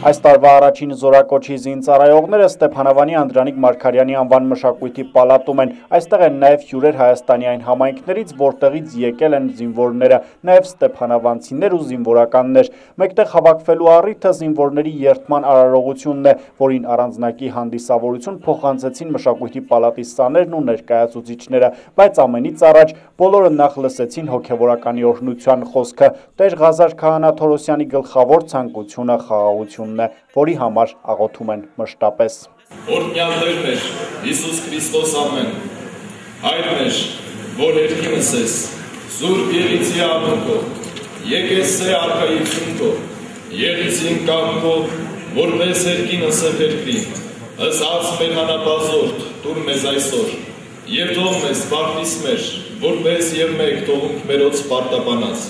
Այս տարվա առաջին զորակոչի զինծառայողները Ստեփանավանի Անդրանիկ Մարգարյանի անվան մշակույթի պալատում են։ Այստեղ են նաև հյուրեր Հայաստանի այն համայնքներից, որտեղից եկել են զինվորները, նաև ստեփանավանցիներ ու զինվորականներ։ Մեկտեղ հավաքվելու առիթը զինվորների երթման արարողությունն է, որին առանձնակի հանդիսավորություն փոխանցեցին մշակույթի պալատի սաներն ու ներկայացուցիչները, բայց ամենից առաջ բոլորը նախ լսեցին հոգևորականի օրհնության խոսքը։ Տեր Ղազար Քահանա Թորոսյանի գլխավոր ցանկությունը խաղաղություն անունն է, որի համար աղոթում են մշտապես։ Օրհնյալ Տեր մեր Հիսուս Քրիստոս ամեն։ Հայր մեր, որ երկինս ես, Սուրբ Եղիցի անունքով, եկես է արքայություն քո, Եղիցին կամքո, որպես երկինս է երկրի, ըսած մեր հանապազորդ, դուր մեզ այսօր, եւ թող մեզ պարտիս մեր, որպես եւ մեկ թողունք մերոց պարտապանած,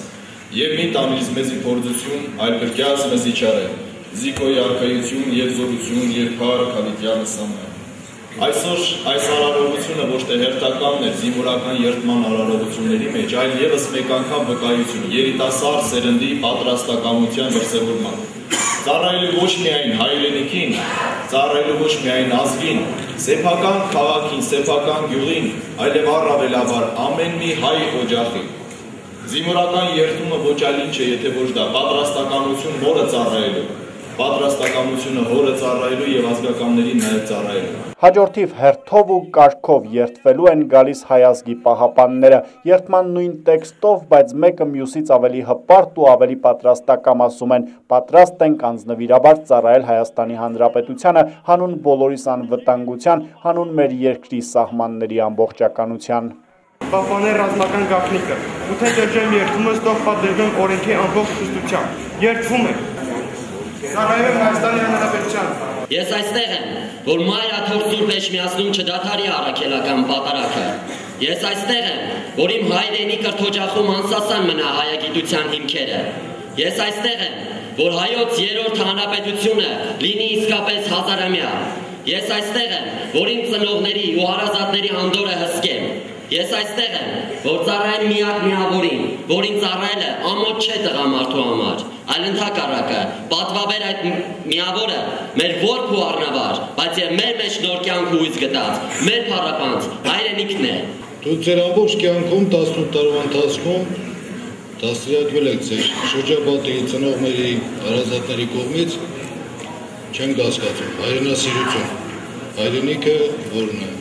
եւ մի տանից մեզի փորձություն, այլ գրկյաց մեզի չարել Զիկոյի արքայություն եւ զորություն եւ փառք հավիտյանը սամը։ Այսօր այս արարողությունը ոչ թե հերթականն է զինվորական երթման արարողությունների մեջ, այլ եւս մեկ անգամ վկայություն երիտասարդ սերնդի պատրաստակամության դրսևորման։ Ծառայելու ոչ միայն հայրենիքին, ծառայելու ոչ միայն ազգին, սեփական քաղաքին, սեփական գյուղին, այլև առավելաբար ամեն մի հայ օջախին։ Զինվորական երթումը ոչ այլ ինչ է, եթե ոչ դա պատրաստականություն մորը ծառայելու պատրաստակամությունը հորը ծառայելու եւ ազգականներին նաեւ ծառայելու։ Հաջորդիվ հերթով ու կարգով երթվելու են գալիս հայազգի պահապանները, երթման նույն տեքստով, բայց մեկը մյուսից ավելի հպարտ ու ավելի պատրաստակամ ասում են, պատրաստ ենք անձնվիրաբար ծառայել Հայաստանի Հանրապետությանը հանուն բոլորիս անվտանգության, հանուն մեր երկրի սահմանների ամբողջականության պահպանել ռազմական գաղտնիքը։ Ու թե դրջեմ երթումը ստող պատերգում օրենքի ամբողջ խստությամբ։ Երթվում է Սարայևը Հայաստանի Հանրապետության։ Ես այստեղ եմ, որ Մայր Աթոր Սուրբ Էջմիածնում չդադարի առաքելական պատարակը։ Ես այստեղ եմ, որ իմ հայրենի կրթօջախում անսասան մնա հայագիտության հիմքերը։ Ես այստեղ եմ, որ հայոց երրորդ հանրապետությունը լինի իսկապես հազարամյա։ Ես այստեղ եմ, որ իմ ծնողների ու հարազատների անդորը հսկեմ։ Ես այստեղ եմ, որ ծառայեմ միակ միավորին, որին ծառայելը ամոթ չէ տղամարդու համար, այլ ընդհակառակը, պատվաբեր այդ միավորը մեր ворփ ու առնավար, բայց եւ մեր մեջ նոր կյանք ու ուժ գտած, մեր փառապանց հայրենիքն է։ Դու ծեր ամբողջ կյանքում 18 տարվա ընթացքում դասյատվել եք ձեր շրջապատի ծնողների հարազատների կողմից չեն հասկացում հայրենասիրություն, հայրենիքը որն է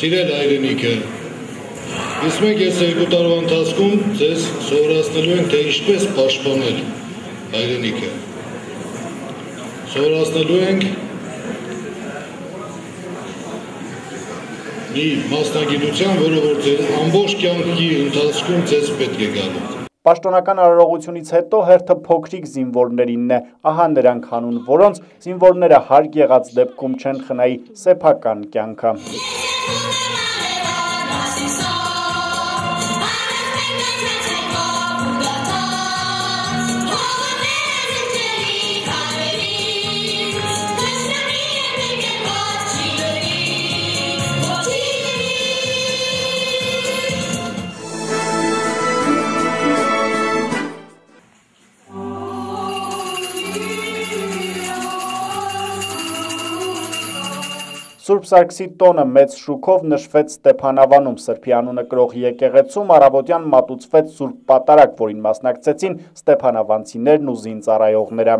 սիրել հայրենիքը։ Իսկ մենք ես երկու տարվա ընթացքում ձեզ սովորացնելու ենք, թե ինչպես պաշտպանել հայրենիքը։ Սովորացնելու ենք մի մասնագիտության, որը որ ձեր ամբողջ կյանքի ընթացքում ձեզ պետք է գալու։ Պաշտոնական արարողությունից հետո հերթը փոքրիկ զինվորներինն է, ահա նրանք հանուն որոնց զինվորները հարկ եղած դեպքում չեն խնայի սեփական կյանքը։ Սուրբ Սարգսի տոնը մեծ շուքով նշվեց Ստեփանավանում Սրբի անունը կրող եկեղեցում առավոտյան մատուցվեց Սուրբ Պատարակ, որին մասնակցեցին Ստեփանավանցիներն ու զինծառայողները։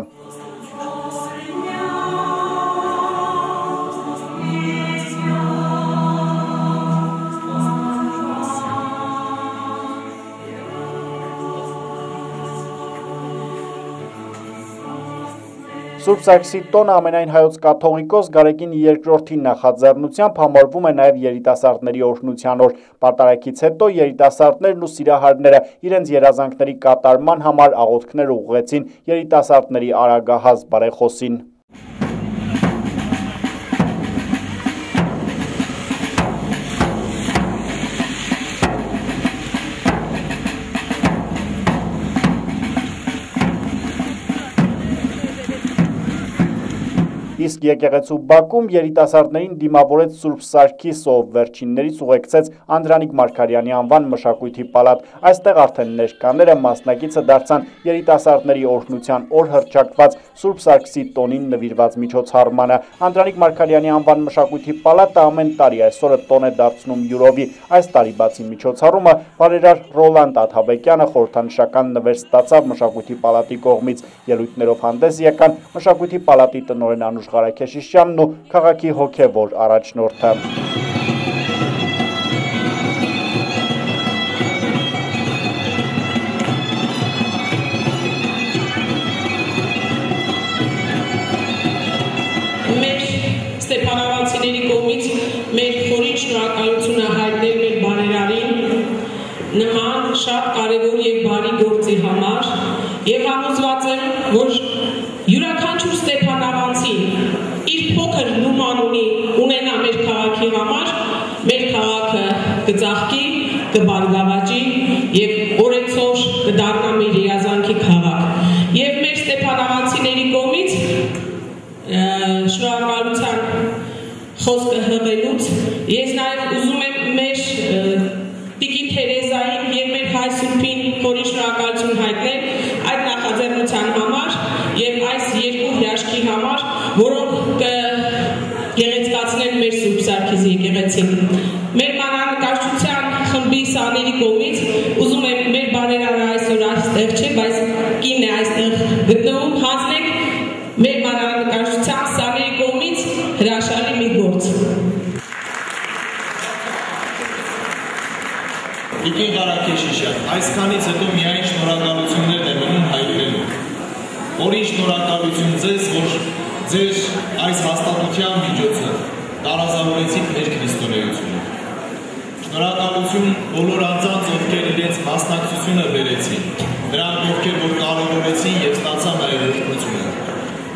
Սուրբ Սարգսի տոնը ամենայն հայոց կաթողիկոս Գարեգին երկրորդի նախաձեռնությամբ համարվում է նաև երիտասարդների օրհնության օր։ Պարտարակից հետո երիտասարդներն ու սիրահարները իրենց երազանքների կատարման համար աղոթքներ ուղղեցին երիտասարդների արագահաս բարեխոսին։ Իսկ եկեղեցու Բաքում երիտասարդներին դիմավորեց Սուրբ Սարգիս, ով վերջիններից ուղեկցեց Անդրանիկ Մարգարյանի անվան մշակույթի պալատ։ Այստեղ արդեն ներկաները մասնակիցը դարձան երիտասարդների օրհնության օր հրճակված Սուրբ Սարգսի տոնին նվիրված միջոցառմանը։ Անդրանիկ Մարգարյանի անվան մշակույթի պալատը ամեն տարի այսօրը տոն է դարձնում յուրովի։ Այս տարի բացի միջոցառումը բարերար Ռոլանդ Աթաբեկյանը խորհրդանշական նվեր ստացավ մշակույթի պալատի կողմից։ Ելույթներով հանդես եկան մշակույթի պալատի տնօրեն Անուշ Ղարաքեշիշյանն ու քաղաքի հոգևոր առաջնորդը։ մեր քաղաքը կծաղկի, կբարգավաճի եւ օրեցօր կդառնա մեր երազանքի քաղաք։ Եվ մեր Ստեփանավանցիների կողմից շնորհակալության խոսքը հղելուց ես նաև ուզում եմ մեր Տիկին Թերեզային եւ մեր հայ սուրբին խորի շնորհակալություն հայտնել այդ նախաձեռնության համար եւ այս երկու հրաշքի համար, մեր Սուրբ Սարգիսի եկեղեցին։ Մեր մանրանկարչության խմբի սաների կողմից ուզում եմ մեր բարերարը այսօր այստեղ չէ, բայց կինն է այստեղ գտնվում, հանձնենք մեր մանրանկարչության սաների կողմից հրաշալի մի գործ։ Տիկին Ղարաքեշիշյան, այսքանից հետո միայն շնորհակալություններն են մնում հայտնելու։ Որին շնորհակալություն ձեզ, որ ձեր այս հաստատության տարազավորեցիք մեր քրիստոնեությունը։ Շնորհակալություն բոլոր անձանց, ովքեր իրենց մասնակցությունը բերեցին, նրանք, ովքեր որ կարողացին եւ ստացան այդ օգնությունը։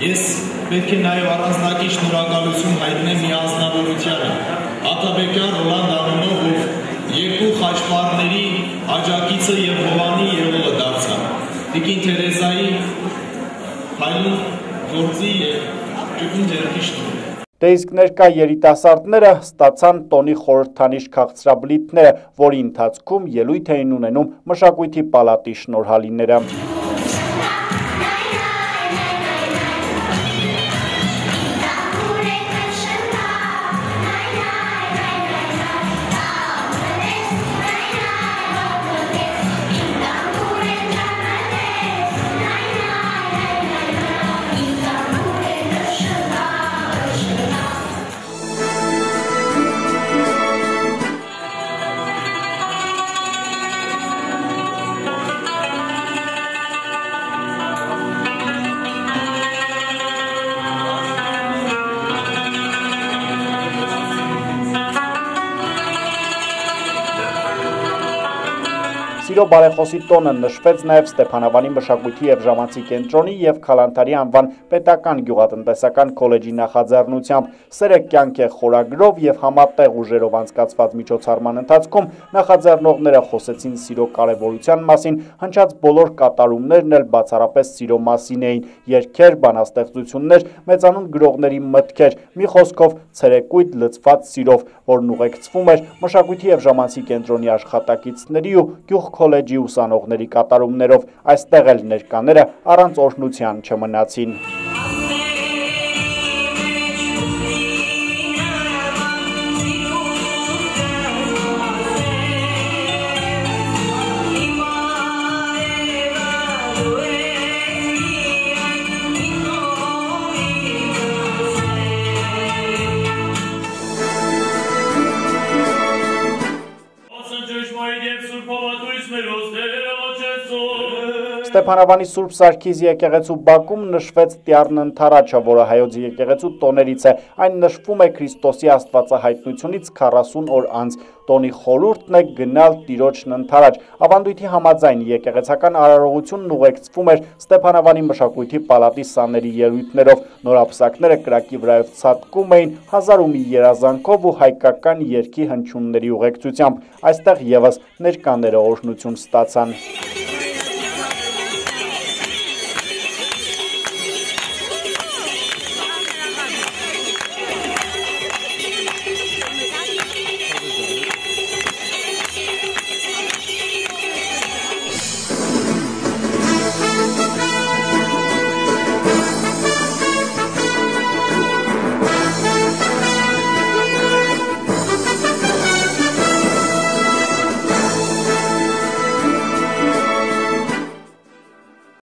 Ես պետք է նաև առանձնակի շնորհակալություն հայտնեմ մի անձնավորությանը, Աթաբեկյան Ռոլանդ անունով, ով երկու խաչմարների աջակիցը եւ Հովանի Երողը դարձավ։ Տիկին Թերեզայի հայլուն գործի եւ ճկուն ձեռքի շնորհիվ։ Դե իսկ ներկա երիտասարդները ստացան տոնի խորհրդանիշ քաղցրաբլիթները, որի ընթացքում ելույթ էին ունենում մշակույթի պալատի շնորհալիները։ Սիրո բարեխոսի տոնը նշվեց նաև Ստեփանավանի մշակույթի եւ ժամանցի կենտրոնի եւ Խալանթարի անվան պետական գյուղատնտեսական քոլեջի նախաձեռնությամբ սերը կյանք է խորագրով եւ համատեղ ուժերով անցկացված միջոցառման ընթացքում նախաձեռնողները խոսեցին սիրո կարեւորության մասին, հնչած բոլոր կատարումներն էլ բացառապես սիրո մասին էին, երգեր, բանաստեղծություններ, մեծանուն գրողների մտքեր, մի խոսքով ցերեկույթ լծված սիրով, որն ուղեկցվում էր մշակույթի եւ ժամանցի կենտրոնի աշխատակիցների ու գյուղ քոլեջի ուսանողների կատարումներով, այստեղ էլ ներկաները առանց օրհնության չմնացին։ Ստեփանավանի Սուրբ Սարգիս եկեղեցու Բաքում նշվեց Տիառն ընթարաչը, որը հայոց եկեղեցու տոներից է։ Այն նշվում է Քրիստոսի Աստվածահայտնությունից 40 օր անց։ Տոնի խորհուրդն է գնալ Տիրոջն ընթարաչ։ Ավանդույթի համաձայն եկեղեցական արարողությունն ուղեկցվում էր Ստեփանավանի մշակույթի պալատի սաների ելույթներով։ Նորապսակները կրակի վրայով ցատկում էին հազար ու մի երազանքով ու հայկական երկի հնչյունների ուղեկցությամբ։ Այստեղ եւս ներկաները օրհնություն ստացան։